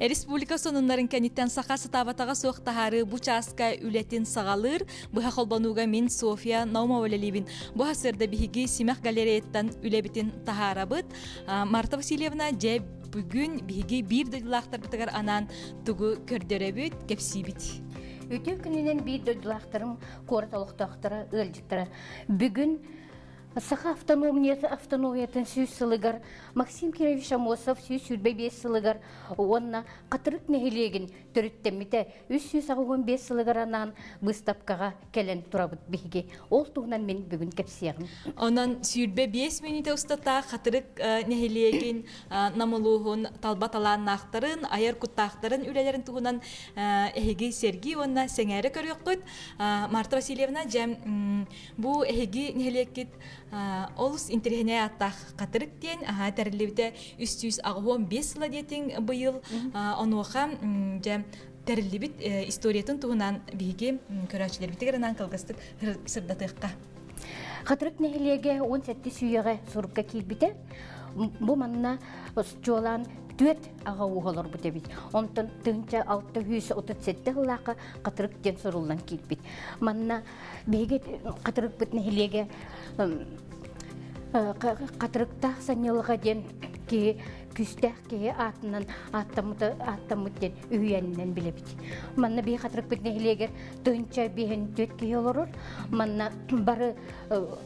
Республика сонуннарын кәниттен сақа сытабатаға соқтахары бұ часка үлетін сағалыр, бұға қолбануға мен София Наумавалелибин. Бұға сырда бігігі Симах галереяттан үлебітін тахарабыт. Марта Васильевна жә бүгін бігігі бір дылақтар бітігер анан тугу көрдеребіт, кепсибіт. Үтө күнінен бир дөділақтырым қорыталықтақтыра өлжіктіра. Бүгін Саха автономияты автономиятын сүйіз сылыгар, Максим Кирович Амосов сүйіз сүрбе бес сылыгар, онна қатырық нәхилеген түріттеміте үс сүйіз ағуын бес сылыгар анан бұстапқаға кәлен тұрабыт бігі. Ол туғынан мен бүгін кәпсияғым. Онан сүйірбе 5 минуте ұстата қатырық нәхилеген намылуғын талбаталан нақтарын, айыр құттақтарын үлелерін туғынан әхеге серги онна сәңәрі көріққыт. Марта Васильевна жәм бұл әхеге нәхилекет Олус интерхене аттах қатырык ден, тәрілебіте 315 сыла детің бұйыл, онуаға жа тәрілебіт историятын туғынан биге көрәчілер бітігерінен кылгыстық сырдатыққа. Қатырық нәхилеге 17 сүйеге сұрыққа кейбіте, бұл манна жолан түет аға уғалар бұте бит. Онтан тыңча алтты хүйісі отыт сетті ғылақы қатырық ден сұрулан кейбіт. Манна бейге қатырық бұт нәхилеге қатырықта санелыға ден ке күстәк ке атынан аттамыты үйәнінен біле бит. Манна бей қатырық бұт нәхилеге тыңча бейін төт ке олырыр. Манна бары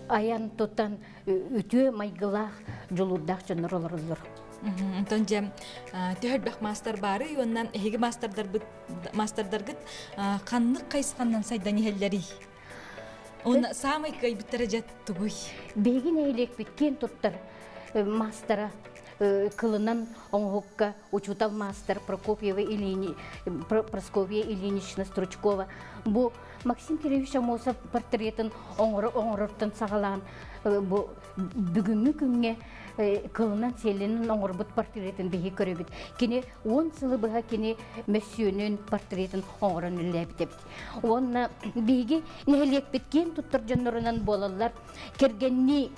аян тұттан үтө майгылақ жолудақ жоныр олырылыр. Онтон жем төһөрбәк мастер бары, оннан эһиги мастердар мастердаргыт каннык кайсыканнан сайдан иһеллери. Он самый кай биттер жат тугуй. Бегин эйлек биткен туттар мастера кылынан оңгукка учутал мастер Прокопьева Илини Просковья Ильинична Стручкова. Бу Максим Кириллович Амосов портретін оңыр оңырыптан сағалан бу бүгүнгү күнгө кылынан селенин оңорбут портретін беги көрөбүт. Кини 10 сылы быга кини мөссүөнүн портретін оңорон үлләбит. Онна беги нелек биткен туттар жоннорунан болалар. Кергенни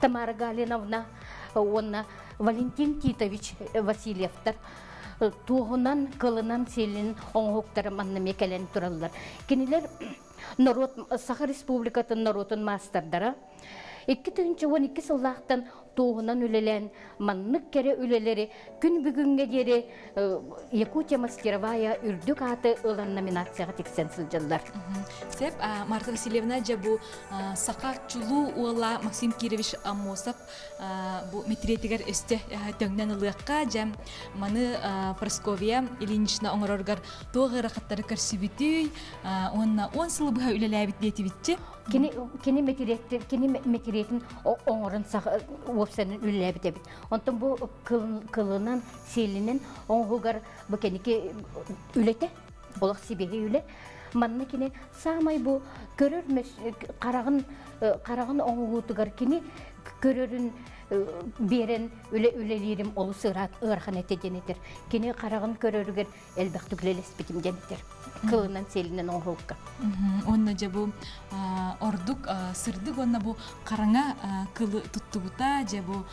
Тамара Галиновна онна Валентин Титович Васильевтар туғынан кылынан селин оңоқтары манны мекелен тураллар. Кенелер народ Саха Республикатын народын мастардара 2012 сыллақтан туғынан үлелен маннык кере үлелери күн бүгүнгө жери Якутия мастеровая үрдүк аты ылан номинацияға тексен сылжаллар. Сеп Марта Васильевна жа бу сака чулу ула Максим Кирович Амосов бу метретигер өсте төңнен ылыкка жа маны Просковия Ильинична оңороргар тоғыры қаттары көрсүбүтүй онна 10 сыл буга үлеләбит детибитчи Кини кини метиреттер, кини метиретін оңорын опсанын үлләбит бит. Онтон бу кылынан селинен оңгугар бу кеники үлете, олақ сибеге үле. Манна кини самай бу көрөр карагын карагын оңгутугар кини көрөрүн берен үле үлелерим олу сырат ырхан этеденетер. Кини карагын көрөрүгер элбек түглелес битим денетер. Кылынан селинен оңгукка. Онна же бу ордук сырдык онна бу караңа кылы туттугута же бу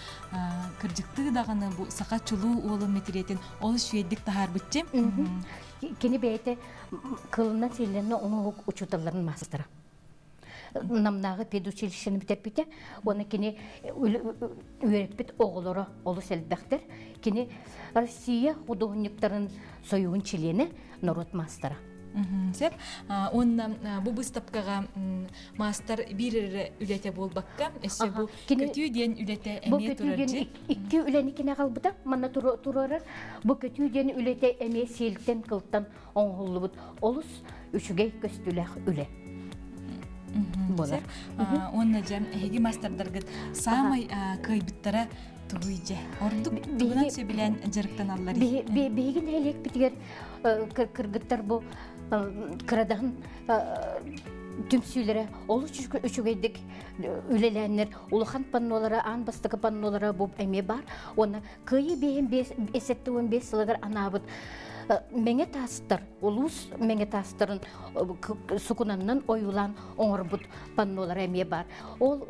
кыржыкты даганы бу сака чулуу уолу метиретин ол шведдик тахар битчи. Кини бейте кылынан селинен оңгук учуталарын мастера намнағы педучилищені бітерпіте, оны кені үйрекпіт оғылары олы сәлбәқтер, кені Россия художниктарын союын чилені народ мастера. Сеп, онна бу выставкага мастер бир үлете болбакка, эссе бу көтүү ден үлете эме турар жи. Икки үлени кине калбыта, мана турарар. Бу көтүү ден үлете эме селтен кылттан оңгуллубут. Олус үчүгей көстүлэх үле. Болар. Онна жан эги мастердаргыт самай кайбыттара туруйже. Ордук тугунан сөбилен аллар. Бейгин элек битигер кыргыттар бу кырадан түмсүйлері олы үчүгейдик үлеләннер улахан паннолары ан бастыкы паннолары бу эме бар оны кыйы бейин эсетти он бес сылыгар анабыт меңе тастар улус меңе тастарын сукунаннан оюлан оңорбут паннолар эме бар. Ол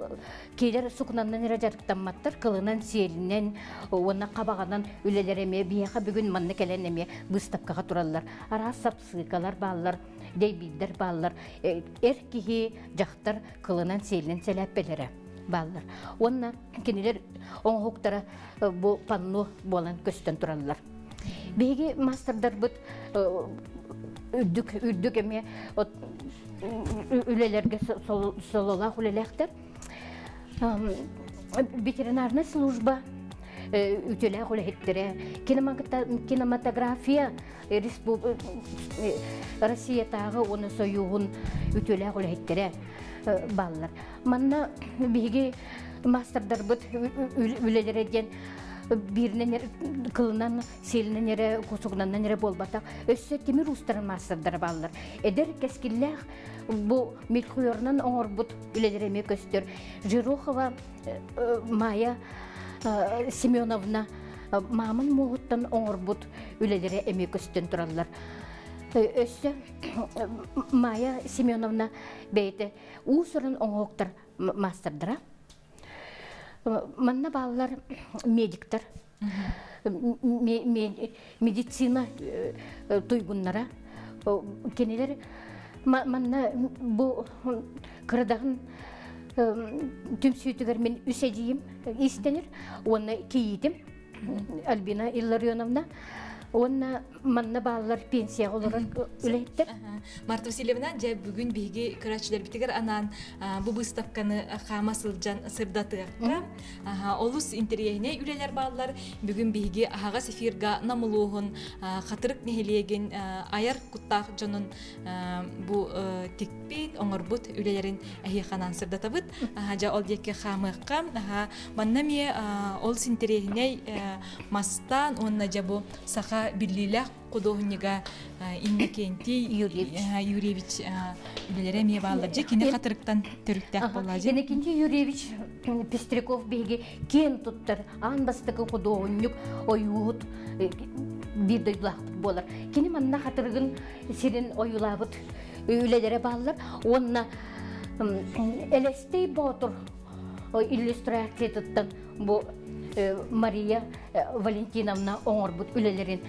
кейлер сукунаннан эре жарыктанматтар кылынан сиэлинен уонна кабаганан үлелер эме бияха бүгүн манны келен эме выставкага тураллар. Ара сапсыкалар баалар дейбиддер баалар эр кихи жактар кылынан сиэлинен селеппелере баалар онна кинилер оңхуктара бу панну болан көстөн тураллар. Беги мастердар бут үддүк үддүк эме от үлелерге сололах үлелехтер. Ветеринарная служба үтеле хүлэхеттере кинематография Россия тағы оны союғын үтеле хүлэхеттере баллар. Манна биги мастердар бут үлелерден биринен кылынан селинен эре кусугунан эре болбатак өссө темир устарын мастырдар баллар эдер кескиллях бу милхуернан оңорбут үлелереме көстөр жирохова майя семеновна мамын мугуттан оңорбут үлелере эме көстөн тураллар өссө майя семеновна бейте уусурун оңоктар мастырдыра манна балалар медиктер медицина туйгуннара кенелер манна бу кырдагын түмсүйтүгер мен үседиим истенер оны киитим альбина илларионовна. Онна манна балалар пенсия олар үлейттер. Марта Васильевна, жа бүгүн биги көрәчләр битигер анан бу выставканы хама сылжан. Олус интерьеріне үлелер балалар бүгүн биги ага сефирга намылуһун хатырык нехелеген аяр куттак жонун бу тикпит оңорбут үлелерин ахиханан сырдатабыт. Жа ол деке хамыкка манна ме ол интерьеріне мастан онна жабу саха биллилах кудоһуньга иннекенти юрьевич. билере ме баллар же кине хатырыктан төрүктәк болла. Же иннекенти юрьевич пестряков беги кен туттар анбастыкы кудоһуньюк оюут бир дойдулах болар. Кини манна хатырыгын сирин оюлабыт үйлелере баллар онна элестей ботур иллюстрация туттан бу Мария Валентиновна оңорбут үлелерин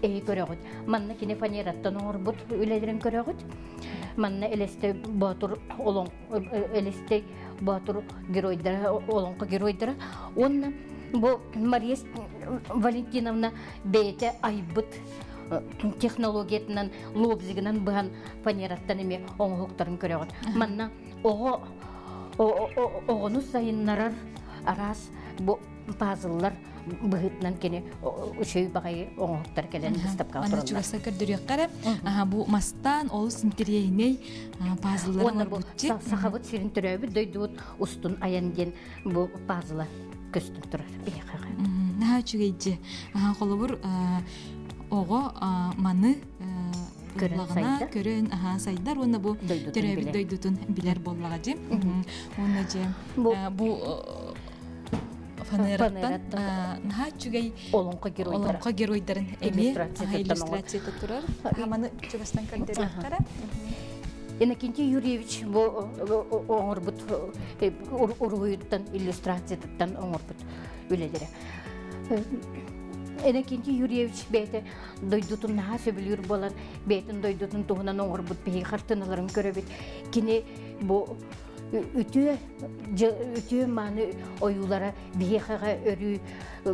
эйи көрөгүт. Манна кине фанераттан оңорбут үлелерин көрөгүт. Манна элесте батур олон элесте батур геройдара олонко геройдара. Онна бу Мария Валентиновна бейте айбыт технологиятынан лобзигинан быхан фанераттан эме оңоктарын көрөгүт. Манна ого огону сайыннарар арас пазыллар быһытнан кене үчөй багай оңоктар келен стапка Аны көрдүрөккара бу мастан олус интерьериней пазыллар Онна бу сахабыт сирин төрөбү дойдуут устун аян ден бу пазыла көстүн турар. Наха ого маны Сайдар. көрөн аха сайдар уонна бу төрөбүт билер. дойдутун билер боллага жи уонна же Бу- фанераттан наха чугей Олонко геройдара. олонко геройдарын эми Иллюстрация аха, туттан оңот. иллюстрация турар хаманы чугастан көрдүрөккара Иннокентий Юрьевич бу оңорбут уруйуттан иллюстрацияттан оңорбут үлелере. Иннокентий Юрьевич бейте дойдутун наха сөбүлүр болан бейтин дойдутун туһунан оңорбут бей хартыналарын көрөбүт. Кини бу үтүө үтүө маны оюлара биехага өрү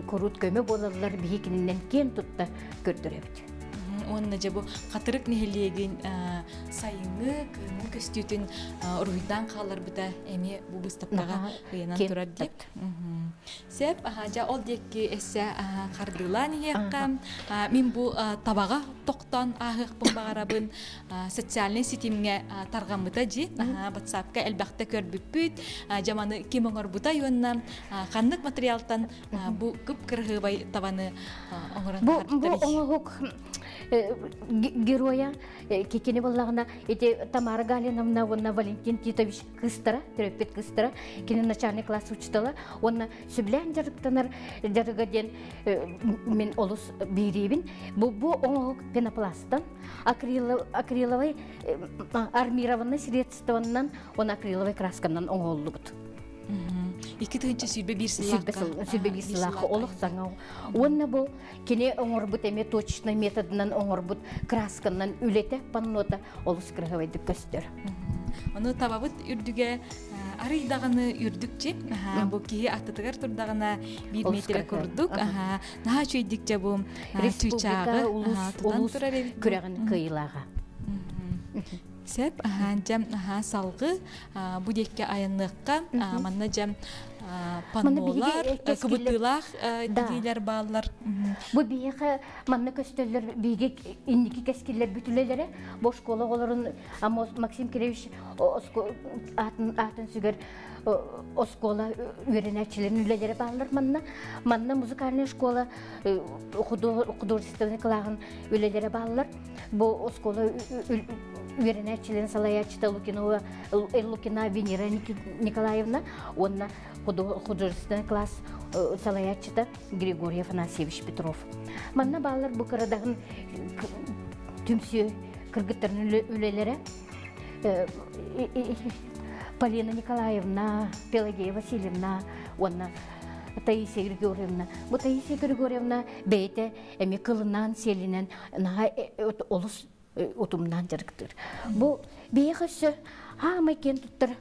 корут көмө болалар биекинен кен тутта көрдүрөбүт. Онна же бу катырык нехелиегин сайыңы кыымы көстүтүн уруйдан каалар бута эми бу выставкага Наха, ыянан кеп турар дип. сеп жа ол декки эссе кардыла ниекка мин бу табага токтон ахыкпын багарабын социальный сетимге таргамыта жи. Ватсапка элбакта көрбүппүт жаманы ким оңорбута юонна. Каннык материалтан бу кып кыргыбай табаны оңорон Бу оңоғук героя кекени боллагына эти Тамара Галя Леновна, онна Валентин Титович кыстара, терапевт кыстара, кені начальник класс учтала, онна сөблән жарықтанар жарыға э, мен олус бейребін. Бұл бұл оңық пенопластан, акриловый э, армированный средствоннан, он акриловый красканан оңоллығыд. Ики тыгынча сүрбе бир сылаққа. Сүрбе бир сылаққа олық саңа. Онна бұл кене оңорбут эме точный методынан оңорбут красканан үлете паннота олус кыргавайды көстөр. Оны табабыт үрдүгө арыйдағаны үрдүкче бу кии аттытыгар турдагана бир метре курдук наха чөйдикче бу республика улус күрәгән кыйлага Сәп, жам салғы бу декке айынлыққа манна жам панолар, кыбытылах дилер баллар. Бу бияха манна көстөллөр биге инники кескиллер бүтүлелере бош кола оларын Максим Киревич атын атын сүгер оскола үйренәчилерин үлелере баллар манна. Манна музыкальная школа художественный кылагын үлелере баллар бу оскола үйренәчилерин салаячта Лукинова Лукина Венера Николаевна. Онна художественный класс салаячта Григорий Афанасьевич Петров. Манна баллар түмсү кыргыттарын үлелере Полина Николаевна, Пелагея Васильевна, онна Таисия Григорьевна. Бу Таисия Григорьевна бейте эми кылынан селинен. На олус утумнан жарыктыр. Бу бейхөссө хамы кен туттар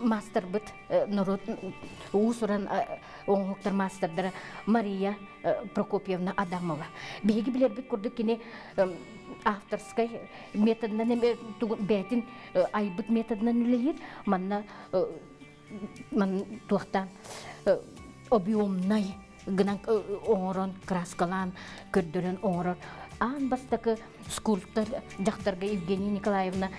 мастер бит народ усуран оңоктар мастердара Мария Прокопьевна Адамова. Беги билер бит курдук кини авторской методынан эме бәтин айбыт методынан үлелер манна ман туактан объемный гынан оңорон краскалан көрдөрөн оңорон ан бастакы скульптор жактарга Евгения Николаевна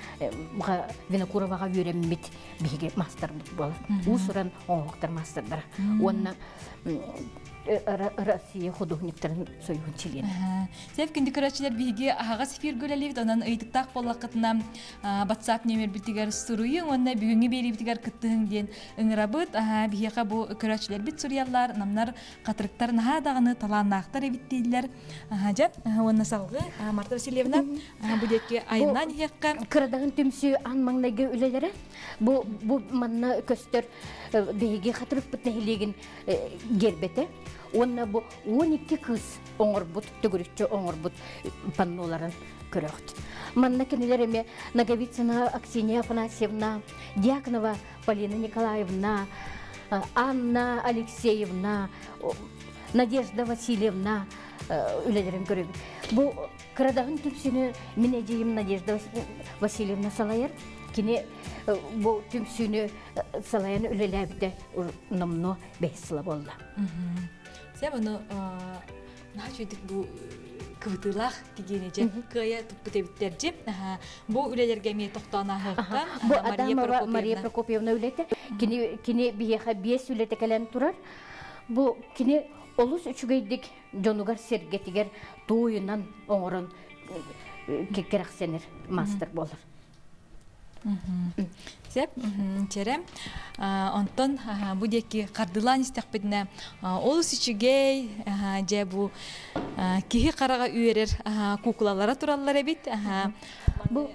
Винокуровага үйренмит биге мастер болот. Усуран оңоктар мастердар. Онна Россия художниктарын союгун чилен. Сәп күнді көрәчілер биге ағаға сефир гөләлевд, онан ыйтықтақ болақытына WhatsApp номер бітігер сұруйын, онна бүгінгі бері бітігер кіттігін ден ыңырабыт, бігеға бұл көрәчілер бит сұриялар, намнар қатырықтар наға дағыны таланнақтар ебіттейлер. Жап, онна салғы, Марта Васильевна, бұл деке айынан еққа. Кырадағын түмсі анмаңнайғы үлелері, бұл манна көстер биге қатырып бітнейлеген гербеті. Онна бу 12 кыз оңорбут, төгүрүччө оңорбут панноларын көрөкт. Манна кенелер эме Наговицына Аксинья Афанасьевна, Дьяконова Полина Николаевна, Анна Алексеевна, Надежда Васильевна үлелерин көрөбүт. Бу кырадагын түпсүнү мен эжейим Надежда Васильевна Салайыр кини бу түмсүнү салаян үлеләбите номно бесла болла. Сәп оны на чүйдік бұл кывытылах дегене же кыя туппутебиттер же бу үлелерге ме токтана хыкка бу адамова мария прокопьевна үлете кини кини биеха бес үлете келен турар бу кини олус үчүгейдик жонугар сергетигер туйунан оңорон кекераксенер мастер болор Сеп, черем. Онтон бу деки кардылан истекпедине олус ичигей же бу кихи карага үйерер куклалара тураллар эбит. Бу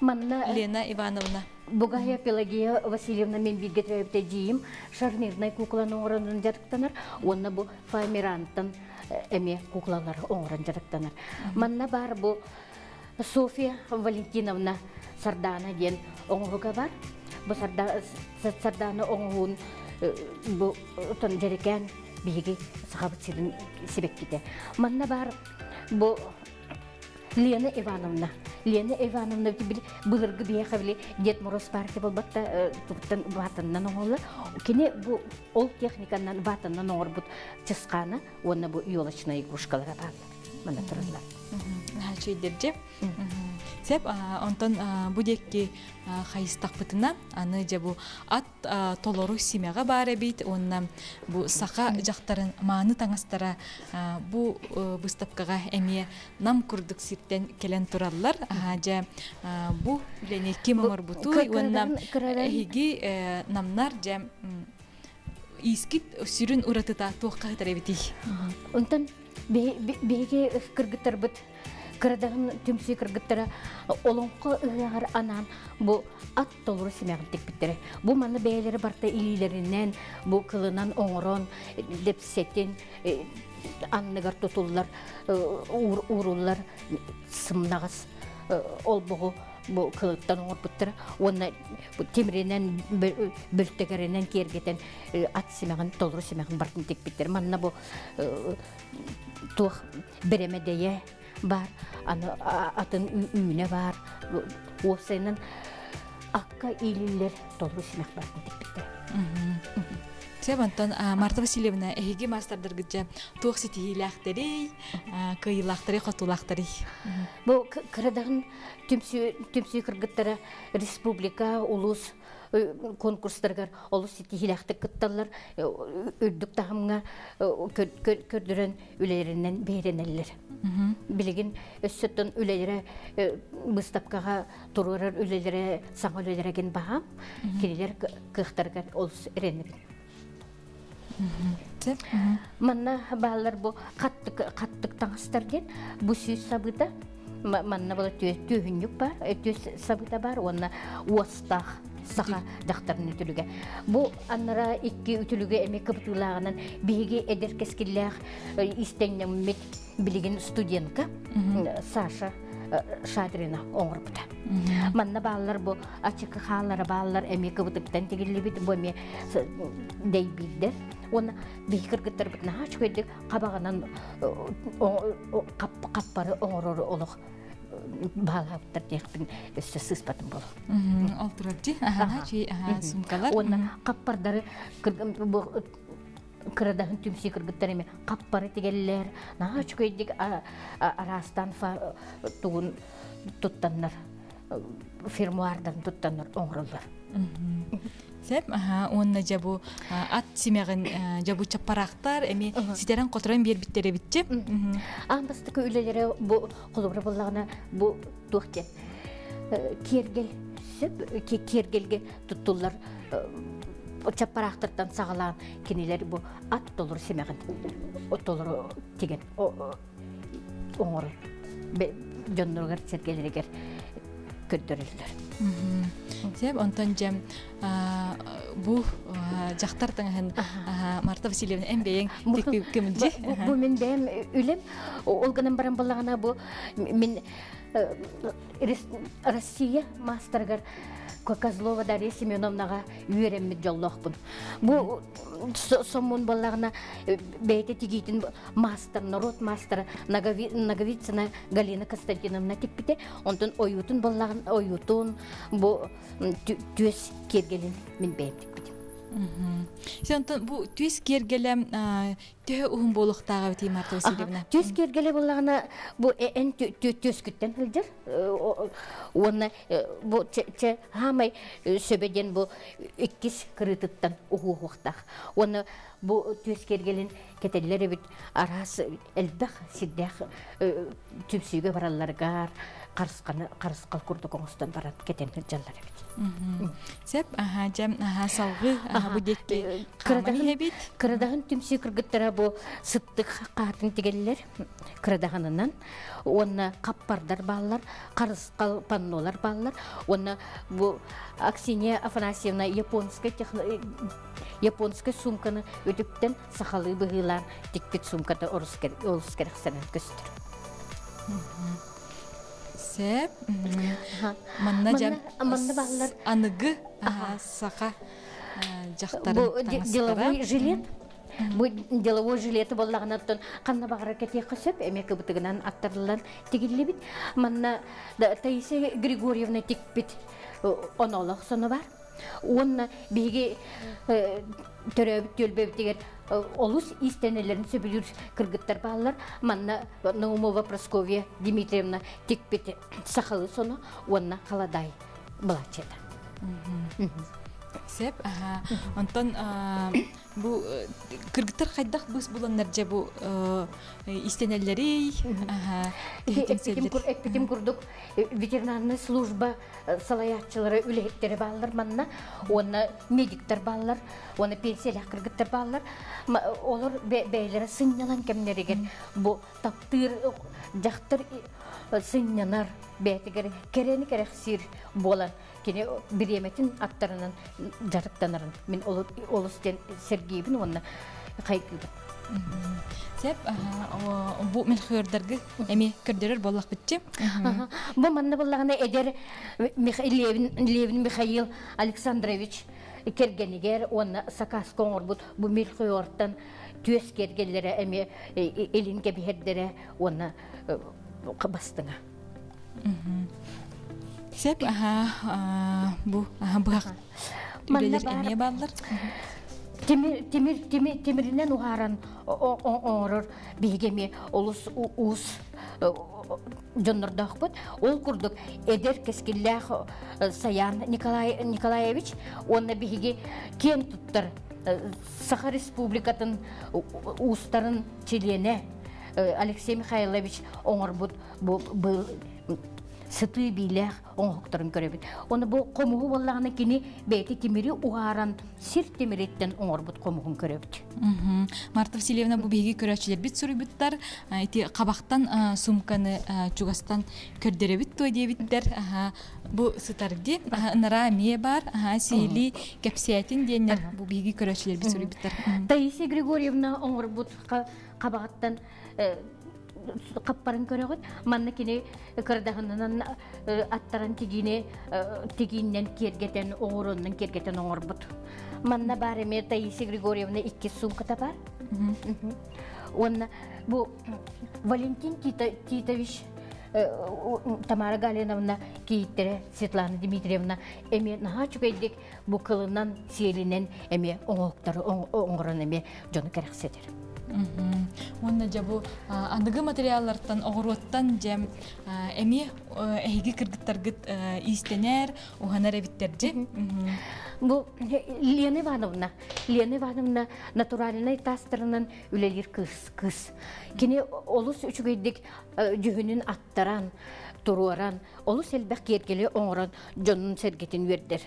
Манна Лена Ивановна. Бугая Пелагея Васильевна мен бирге требте жиим шарнирный кукланың орынын жатыктанар. Онна бу фамиранттан эме куклалар оңран жатыктанар. Манна бар бу София Валентиновна сардана ден оңуга бар. Бу сардана оңуун бу тон жерекен биги сахабыт сидин себек ките. Манна бар бу Лена Ивановна. Лена Ивановна бир былыргы бияха биле Дед Мороз партия болбатта туттан ватыннан оңолла. Кене бу ол техниканан ватыннан оңор бут чысканы, онна бу ёлочная игрушкалар бар. Мына туралар. Чөйдер же. Сеп онтон а, бу декки а, хайыстакпытына аны же бу ат толору семяга баара бит. Онна бу сака жактарын мааны таңастара бу э, выставкага эми нам курдук сиртен келен тураллар. Же бу лене ким оңор буту онна эһиги э, намнар же искит сүрүн уратыта туакка теребити Онтан беге кыргыттарбыт кырдагын түмсүй кыргыттара олонко ыгар анан бу ат толуру семягын текпиттере бу маны бээлери барта илилеринен бу кылынан оңорон деп сетин э, анныгар тутуллар э, ур- уруллар сымнагас ол бугу бу кылыттан оңорбуттара онна бу темиренен бөлтөгеренен кергетен э, ат семягын толуру семягын бартын текпиттер манна бу э, туох беремедeye бар аны атын үй- үйүнө бар. Осенен акка илиллер толуру семяк бартын текпиттер А, Марта Васильевна эһиги мастардар гыджа туох ситиһилээхтери кыйылаахтары хотулаахтары бу к- кырадагын түмсү республика улус конкурстаргар олус ситихилахты кытталлар үрдүк тахымга көрдөрөн үлеринен беренеллер билигин өссөттөн үлелере быстапкага турурар үлелере саңа үлелереген баам кинилер кыхтаргар олус эренебин манна баалар бу каттык каттык таңастар ден бу сүйүс сабыта ма- манна бала түйүннүк бар э, түйүс сабыта бар онна уостах саха дактарын үтүлүгө бу аннара икки үтүлүгө эме кыбытылагынан биги эдер кескиллях истеңнеммит билигин студентка э, Саша э, Шадрина оңорбута. Манна баалар бу ачык хаалары баалар эми кыбытыктан тигиллибит бу эми с- дейбиддер. Оны бейкер гыттар бит нач көйдик кабаганан каппары оңорору олох баалаптар текпин өссө сыспатын болу. ол чи аха сумкалар Оны каппардары кырадагын түмси кыргыттар эми каппары тигеллер нач көйдик а- а- арастан тугун туттаннар фермуардан туттаннар оңроллар. Сеп, онна жабу ат симягын а, жабу чаппарактар, эми ситерен которон бир биттери битчи. Амбастыкы үлелері бу қолыбыры болағына бу туқтен. Кергел, ке- кергелге туттулар чаппарақтырдан сағалан кенелер бу ат толыр семеғін. Толыр теген оңыры. Жоннырғар сергелерігер көддөрілдер. Сеп, онтон жем бу жактар таңын Марта Васильевна эмбең текпи кеминчи. Бу- бу мен бәм үлем ол гынан баран балағана бу мен Россия мастергар Козлова Дарья Семеновнаға үйереммит жоллоқпын. Бу со- сомун балағына бәйте тигейтін мастер, народ мастер Нагови- Наговицына Галина Константиновна оютун балағын оютун бу м, тü- төс кергелин мен текпите. Сентон бу түс кергелем тө ухун болуктагы бити Марта Васильевна. Төс кергеле буллагына бу эн төс күттен хилдер. Оны бу че хамай сөбеден бу иккис кырытыттан уху хуктак. Оны бу төс кергелен кетеллер бит арас элбах сиддах түпсүгө баралларгар карысканы карыскал курдук оңустан барат кетенлер жаллар бит. Сеп, аха, жем, аха, салгы, аха, бу декке Кырадагын- камай бит. Кырадагын түмсі кыргыттара бу сыттык қатын тигеллер кырадагынынан онна каппардар баллар карыскал паннолар баллар онна бу Аксинья Афанасьевна японская техно японская сумканы өтүптен сахалы быгылар тикпит сумкада орус керек орус керек санан көстүр. Сеп, манна жем, Манна- баллар. аныгы, сака, жактарын деловой жилет. Бу деловой жилеты боллаганаттан канна багара кете кысып эмеке бутыгынан аттарлан тигиллибит. Манна Таисия Григорьевна тикпит онолох соны бар. Онна биги төрөбүт төлбөбүт дигер э, олус истенелерин сөбүлүр кыргыттар баалар манна наумова просковья дмитриевна тикпете сахалы соно онна халадай балачеда Сеп. Онтон бу э, кыргыттар хайдах бус буланнар же бу э, кур экпетим курдук. Э, ветеринарная служба салаятчылары үлехеттери баалар манна. Оны медиктер баалар оны пенсиялах кыргыттар баалар олар бейлері сыннялан кемнереген бу таптыр жактыр сыннянар бетигер керени керек сир болан. Кене биреметин аттарынан жарыктанарын мен олустен сергейбин онна кайкыбын Сеп, бу мен хөрдәрге эми көрдөрөр боллак. Ага. Бу манна буллагына эдер Михаил Левин, Михаил Александрович кергенигер онна сакас коңорбут бу милхойортан түес кергеллере эми элинге биһердере онна бастыңа. Сеп, аха, бу аха. Манна Үлелер эме баллар. Темир темир темир темиринен угаран оңорор бигеми олус у- ус жоннордахпыт ол курдук эдер кескиллях саян николай николаевич онна биги кен туттар саха республикатын устарын чилене алексей михайлович оңорбут бу был сыты билэх оңоктарын көрөбүт. Оны бу комугу боллагына кини бети тимири угаран сир тимириттен оңорбут комугун көрөбүт. Марта Васильевна бу биги көрөчүлөр бит сурубуттар, ити кабактан а, сумканы а, чугастан көрдөрөбүт той дебиттер. Аха, бу сытарди, нара мие бар, сили кепсиятин денер бу биги көрөчүлөр бит сурубуттар. Таисия Григорьевна оңорбут кабагаттан каппарын көрөгөт манна кини кырдагынан аттаран тигине тигиннен кергетен оңороннан кергетен оңорбут манна бар эме Таисия Григорьевна икки сумката бар. Онна бу Валентин Титович Тамара Галиновна кииттере Светлана Дмитриевна эми наха чүгейдик бу кылынан сиелинен эми оңоктары оңорон эми жону керексетер. Онна жа бу а, андыгы материаллардан огоруоттан жем а, эми э, эһиги кыргыттаргыт э, истенер, уханар эбиттерди. Бу э, Лена Ивановна, Лена Ивановна натуральный тастырынан үлелер кыз, кыз. Кини олус үчүгейдик жүһүнүн аттаран, туруаран, олус элбек кергеле оңорон жонун сергетин вердер.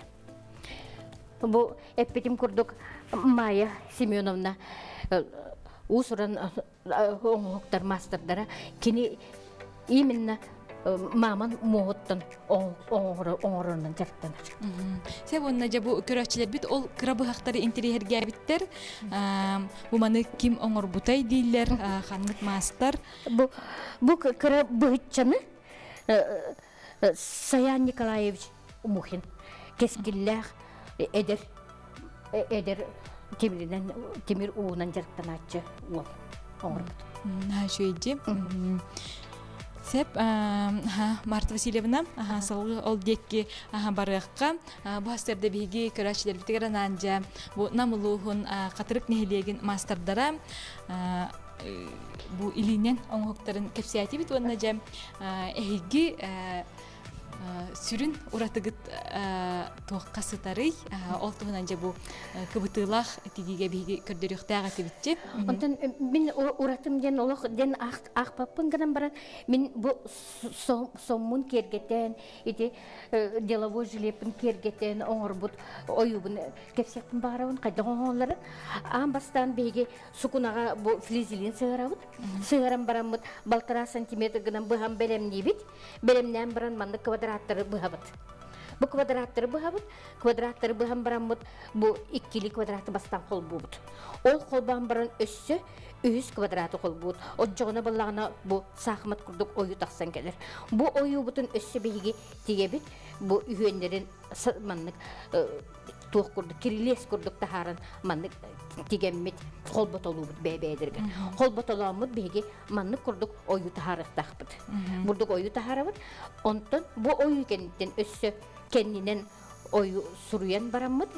Бу эппетим курдук Майя Семеновна э, усуран оңоктар мастердара кини именно э, маман моғыттан оңоронан жаттанар. Мгм. Се онна жа бу көрөчүлөр бит ол кырабыхактары интерьерге биттер. Бу маны ким оңор бутай диллер, а, ханнык мастар. Быһытчаны э, э, Саян Николаевич Мухин э, э, эдер темиринен темир уунан жарктаначы ол оңорбут. Şöyle. Сеп, Марта Васильевна, салгы ол декки барыакка, бу хастерде биги көрәчләр битегәр ананҗа, бу намулуһун катырык нехилеген мастардара, а, э, бу илинен оңоктарын кепсияти бит онна эһиги сүрүн уратыгыт туакка сытарый, ол туһунан жа бу кыбытылах тигиге биги. Онтан э, мин у- уратым ден олох ден ах ах паппын гынан баран мин бу со- соммун кергетен ити э, деловой жилепин кергетен оңорбут оюбун кепсеппин барабын кайда оңолларын ан бастан беге сукунага бу флизелин сыгарабыт сыгарам барамыт балтара сантиметр гынан быхам белемнибит белемнен баран манды квадраттары быхабыт Бу квадраттары быһабыт, квадраттары быһам бараммыт, бу иккили квадраты бастан кол бубут. Ол колбан баран өссө үһүс квадраты кол бут. Оджогона баллагына бу сахмат курдук ою таксан келер. Бу ою бутун өссө беги тигебит, бу үйөннерин маннык туох курдук, кирилес курдук тахаран маннык тигеммит бебедерге. Кол ботоламыт беги маннык курдук ою тахарыктахпыт. Бурдук ою тахарабыт. Онтон бу ою кенттен өссө кеннинен ой суруян бараммыт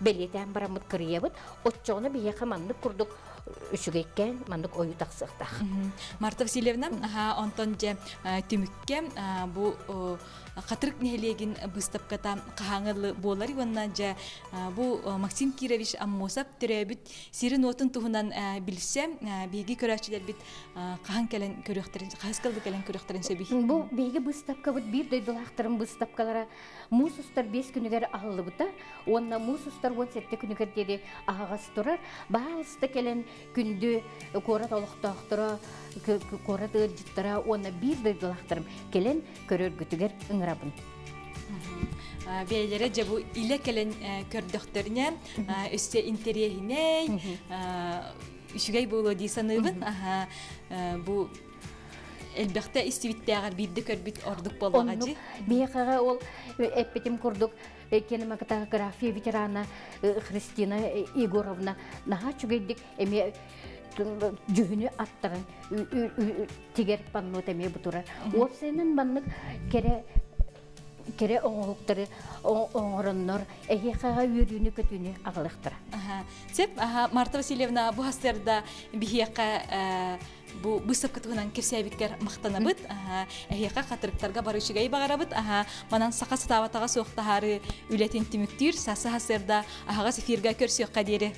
белетен бараммыт кырыябыт отчоғына бияқа мандык курдук үчүгеккен мандык ою таксыктах Марта Васильевна, онтон же түмүкке э, бу қатырык нехелегин быстапката кахаңылы болар иванна же бу э, Максим Кирович аммосап төрөбүт сирин отун туһунан билсе биги көрөчүлер бит кахан келен көрөктерин кайскалды келен көрөктерин сөби. Бу бейге быстапка бут бир дөйдулахтырым быстапкалара. Мусустар бес күнүгер агылыбыта, онна мусустар он сетте күнүгер деди агагас турар, баалыста келен күндү кора толуктактыра, кора дыржыттыра, онна бир дөйдулахтырым келен көрөргүтүгер ыңырабын. Э, Бейлере же бу иле келен э, көрдөктерине э, өссе интерьеріне үшүгей болу дей саныбын. Э, элбекте истибиттягар бирди көрбүт ордук Оннук. жи. биякага ол эппетим курдук кинематография ветерана э, Христина э, Егоровна. Наха чугейдик эме жүгүнү аттарын тигер паннут эме бутура. Опсенин баннык кере кере оңолуктары оңороннор эхихага үйрүүнү көтүүнү агалыктыра. Сеп, Марта Васильевна бу хастерда бу быстап кытыгынан кепсәбиткер мактанабыт. Аха, эхияка катырыктарга барышыгай багарабыт. Аха, манан сака сатабатага соктахары үлетин тимүктүр, сасы хастерда ахага сефирга көрсөк кадери